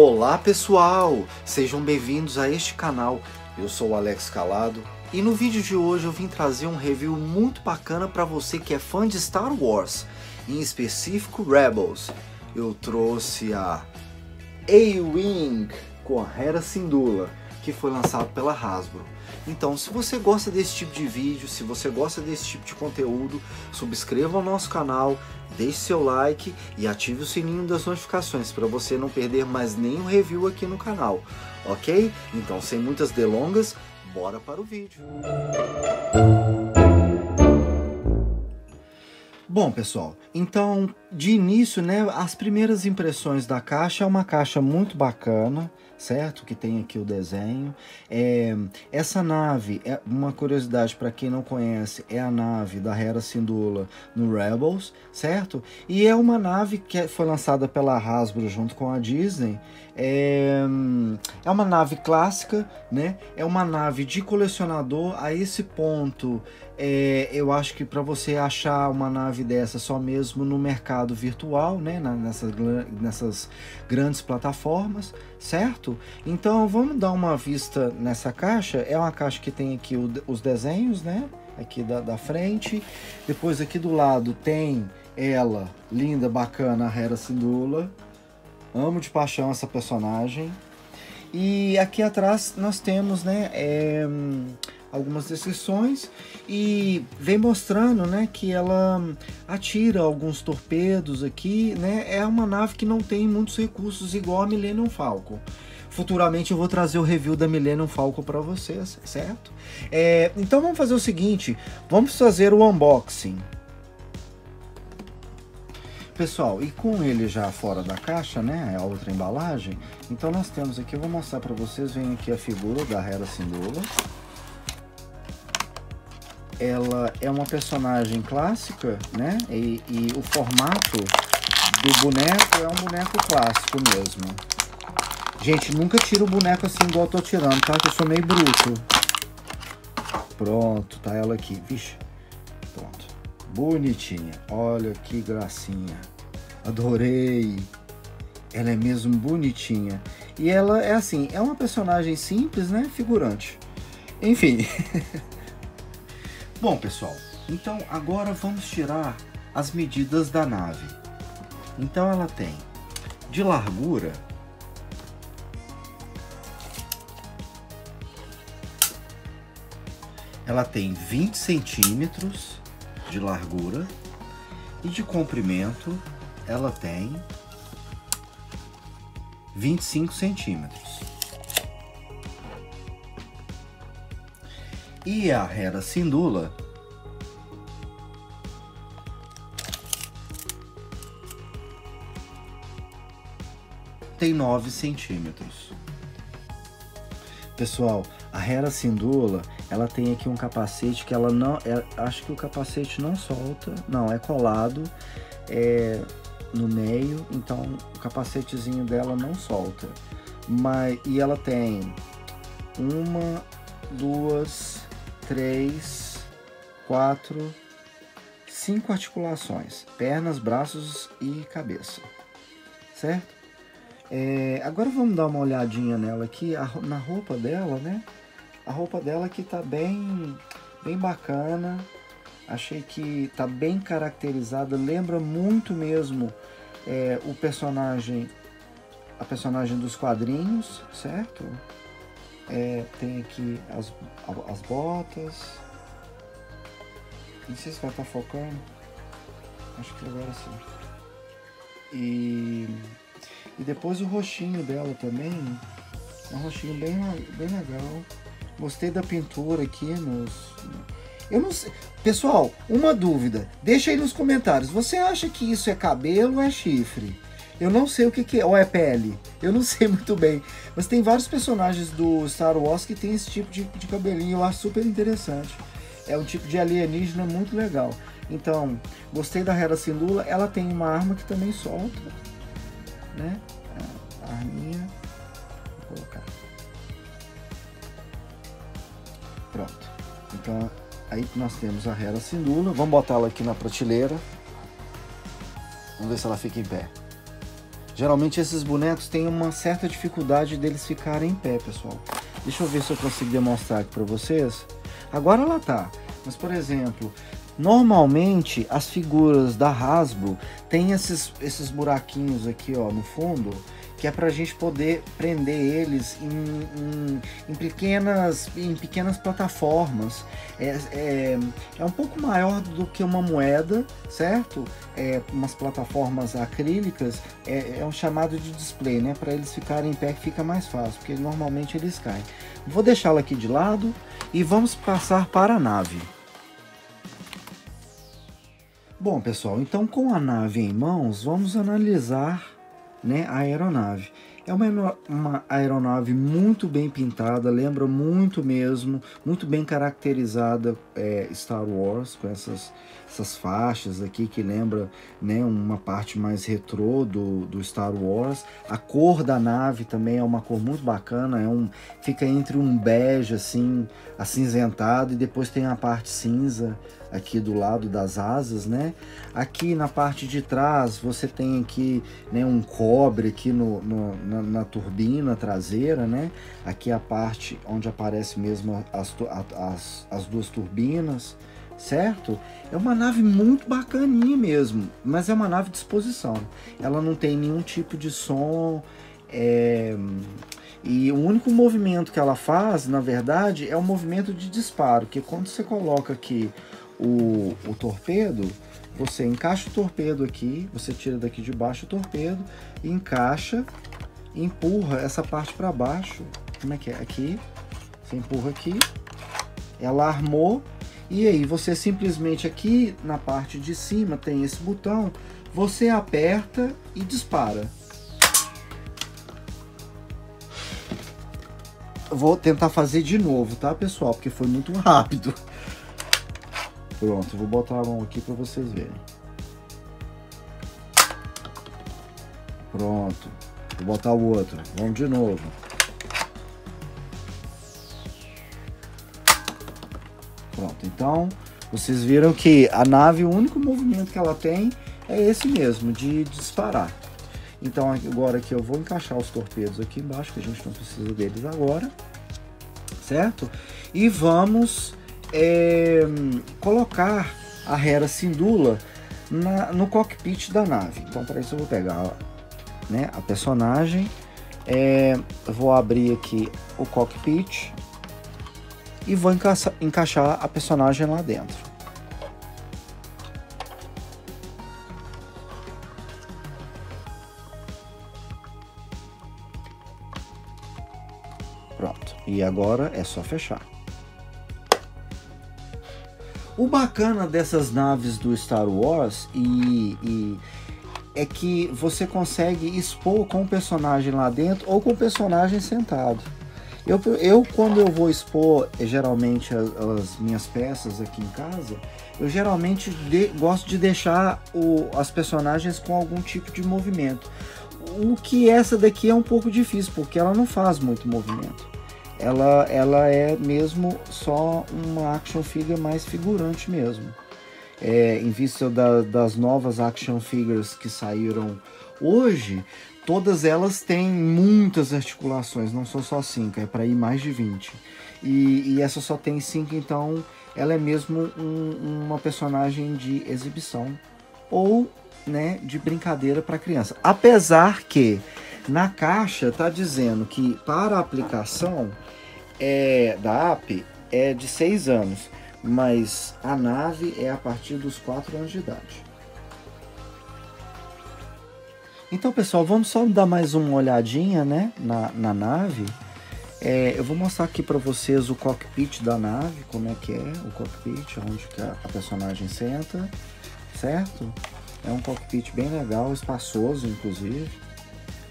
Olá pessoal, sejam bem-vindos a este canal. Eu sou o Alex Calado e no vídeo de hoje eu vim trazer um review muito bacana para você que é fã de Star Wars, em específico Rebels. Eu trouxe a A-Wing com a Hera Syndulla, que foi lançado pela Hasbro. Então, se você gosta desse tipo de vídeo, se você gosta desse tipo de conteúdo, subscreva o nosso canal, deixe seu like e ative o sininho das notificações para você não perder mais nenhum review aqui no canal, ok? Então, sem muitas delongas, bora para o vídeo. Bom, pessoal, então de início, né, as primeiras impressões da caixa é uma caixa muito bacana, certo? Que tem aqui o desenho. É, essa nave, é uma curiosidade para quem não conhece, é a nave da Hera Syndulla no Rebels, certo? E é uma nave que foi lançada pela Hasbro junto com a Disney. É, é uma nave clássica, né? É uma nave de colecionador. A esse ponto, é, eu acho que para você achar uma nave dessa só mesmo no mercado virtual, né? nessas, nessas grandes plataformas, certo? Então vamos dar uma vista nessa caixa. É uma caixa que tem aqui o, os desenhos, né? Aqui da, da frente. Depois aqui do lado tem ela, linda, bacana, a Hera Syndulla. Amo de paixão essa personagem. E aqui atrás nós temos, né? É, algumas descrições e vem mostrando né, que ela atira alguns torpedos aqui. Né? É uma nave que não tem muitos recursos igual a Millennium Falcon. Futuramente eu vou trazer o review da Millennium Falcon para vocês, certo? É, então vamos fazer o seguinte, vamos fazer o unboxing. Pessoal, e com ele já fora da caixa, né, a outra embalagem, então nós temos aqui, eu vou mostrar para vocês, vem aqui a figura da Hera Syndulla, ela é uma personagem clássica, né? E, e, o formato do boneco é um boneco clássico mesmo. Gente, nunca tira o boneco assim igual eu tô tirando, tá? Que eu sou meio bruto. Pronto, tá ela aqui. Vixe. Pronto. Bonitinha. Olha que gracinha. Adorei. Ela é mesmo bonitinha. E ela é assim, é uma personagem simples, né? Figurante. Enfim. Bom, pessoal, então agora vamos tirar as medidas da nave. Então ela tem de largura ela tem 20 centímetros de largura e de comprimento ela tem 25 centímetros. E a Hera Syndulla tem 9 centímetros. Pessoal, a Hera Syndulla, ela tem aqui um capacete que ela não, é, acho que o capacete não solta, não, é colado é, no meio, então o capacetezinho dela não solta. Mas, e ela tem uma, duas, três, quatro, cinco articulações: pernas, braços e cabeça, certo? É, agora vamos dar uma olhadinha nela aqui, a, na roupa dela, né? A roupa dela aqui tá bem, bem bacana. Achei que tá bem caracterizada, lembra muito mesmo é, o personagem, a personagem dos quadrinhos, certo? É, tem aqui as, as botas. Não sei se vai estar tá focando. Acho que agora sim. E, e depois o roxinho dela também. Um roxinho bem, bem legal. Gostei da pintura aqui nos. Eu não sei. Pessoal, uma dúvida. Deixa aí nos comentários. Você acha que isso é cabelo ou é chifre? Eu não sei o que, que é, ou é pele. Eu não sei muito bem. Mas tem vários personagens do Star Wars que tem esse tipo de, de cabelinho. Eu acho super interessante. É um tipo de alienígena muito legal. Então, gostei da Hera Syndulla. Ela tem uma arma que também solta. Né? A arminha. Vou colocar. Pronto. Então, aí nós temos a Hera Syndulla. Vamos botar ela aqui na prateleira. Vamos ver se ela fica em pé. Geralmente esses bonecos têm uma certa dificuldade deles ficarem em pé, pessoal. Deixa eu ver se eu consigo demonstrar aqui para vocês. Agora ela tá. Mas, por exemplo, normalmente as figuras da Hasbro têm esses, esses buraquinhos aqui ó, no fundo que é para a gente poder prender eles em, em, em, pequenas, em pequenas plataformas. É, é, é, um pouco maior do que uma moeda, certo? É, umas plataformas acrílicas, é, é um chamado de display, né? Para eles ficarem em pé que fica mais fácil, porque normalmente eles caem. Vou deixá-la aqui de lado e vamos passar para a nave. Bom, pessoal, então com a nave em mãos, vamos analisar né, a aeronave. É uma, uma aeronave muito bem pintada, lembra muito mesmo, muito bem caracterizada é, Star Wars, com essas, essas faixas aqui que lembra né, uma parte mais retrô do, do Star Wars. A cor da nave também é uma cor muito bacana, é um, fica entre um bege assim, acinzentado e depois tem a parte cinza aqui do lado das asas, né? Aqui na parte de trás você tem aqui né, um cobre aqui no, no na, na, turbina traseira, né? Aqui a parte onde aparece mesmo as, as, as duas turbinas, certo? É uma nave muito bacaninha mesmo, mas é uma nave de exposição. Ela não tem nenhum tipo de som, é... E o único movimento que ela faz, na verdade, é o movimento de disparo, que quando você coloca aqui o, o torpedo, você encaixa o torpedo aqui, você tira daqui de baixo o torpedo, encaixa, empurra essa parte para baixo. Como é que é? Aqui, você empurra aqui, ela armou, e aí você simplesmente aqui na parte de cima tem esse botão, você aperta e dispara. Vou tentar fazer de novo, tá pessoal? Porque foi muito rápido. Pronto, vou botar a mão aqui para vocês verem. Pronto. Vou botar o outro. Vamos de novo. Pronto, então vocês viram que a nave, o único movimento que ela tem é esse mesmo, de disparar. Então agora aqui eu vou encaixar os torpedos aqui embaixo, que a gente não precisa deles agora, certo? E vamos é, colocar a Hera Syndulla na, no cockpit da nave. Então, para isso eu vou pegar né, a personagem, é, vou abrir aqui o cockpit e vou encaixar a personagem lá dentro. Pronto. E agora é só fechar. O bacana dessas naves do Star Wars e, e é que você consegue expor com o personagem lá dentro ou com o personagem sentado. Eu, eu quando eu vou expor geralmente as, as minhas peças aqui em casa, eu geralmente de, gosto de deixar o, as personagens com algum tipo de movimento. O que essa daqui é um pouco difícil, porque ela não faz muito movimento ela, ela é mesmo só uma action figure mais figurante mesmo. É, em vista da, das novas action figures que saíram hoje, todas elas têm muitas articulações, não são só 5, é para ir mais de 20. E, e, essa só tem 5, então ela é mesmo um, uma personagem de exibição ou né, de brincadeira para criança. Apesar que na caixa tá dizendo que para a aplicação é, da app é de 6 anos, mas a nave é a partir dos 4 anos de idade. Então, pessoal, vamos só dar mais uma olhadinha né, na, na nave. É, eu vou mostrar aqui para vocês o cockpit da nave, como é que é o cockpit, onde a personagem senta, certo? É um cockpit bem legal, espaçoso, inclusive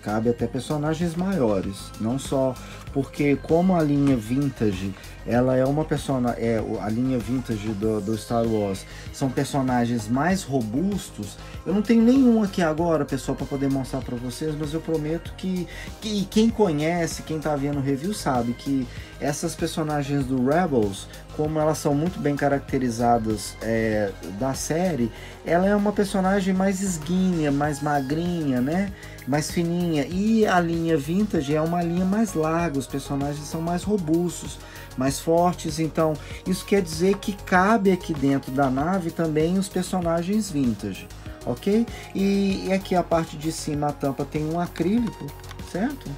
cabe até personagens maiores, não só porque como a linha vintage ela é uma personagem, é, a linha vintage do, do Star Wars, são personagens mais robustos. Eu não tenho nenhum aqui agora, pessoal, para poder mostrar para vocês, mas eu prometo que, que quem conhece, quem tá vendo o review sabe que essas personagens do Rebels, como elas são muito bem caracterizadas é, da série, ela é uma personagem mais esguinha, mais magrinha, né? Mais fininha. E a linha vintage é uma linha mais larga, os personagens são mais robustos, mais fortes. Então, isso quer dizer que cabe aqui dentro da nave também os personagens vintage, ok? E, e aqui a parte de cima, a tampa tem um acrílico, certo?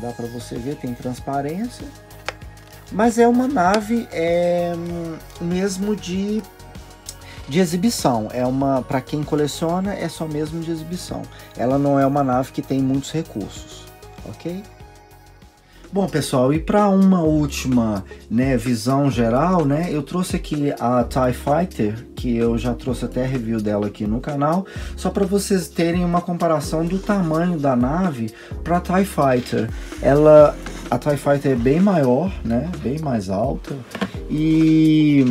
Dá para você ver, tem transparência. Mas é uma nave é, mesmo de, de exibição. É uma para quem coleciona é só mesmo de exibição. Ela não é uma nave que tem muitos recursos, ok? Bom, pessoal, e para uma última né, visão geral, né, eu trouxe aqui a TIE Fighter, que eu já trouxe até review dela aqui no canal, só para vocês terem uma comparação do tamanho da nave para TIE Fighter. Ela, a TIE Fighter é bem maior, né, bem mais alta, e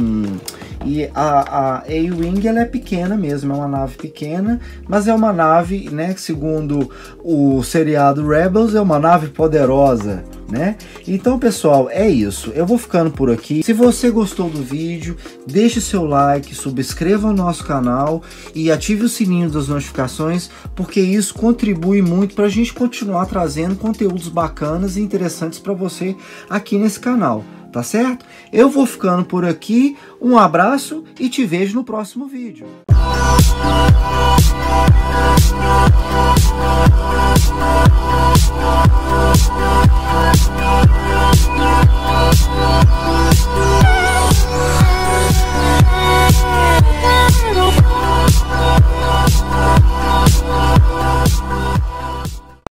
e a, a A-Wing ela é pequena mesmo, é uma nave pequena, mas é uma nave, né, segundo o seriado Rebels, é uma nave poderosa, né? Então, pessoal, é isso. Eu vou ficando por aqui. Se você gostou do vídeo, deixe seu like, subscreva o nosso canal e ative o sininho das notificações, porque isso contribui muito para a gente continuar trazendo conteúdos bacanas e interessantes para você aqui nesse canal tá certo? Eu vou ficando por aqui, um abraço e te vejo no próximo vídeo.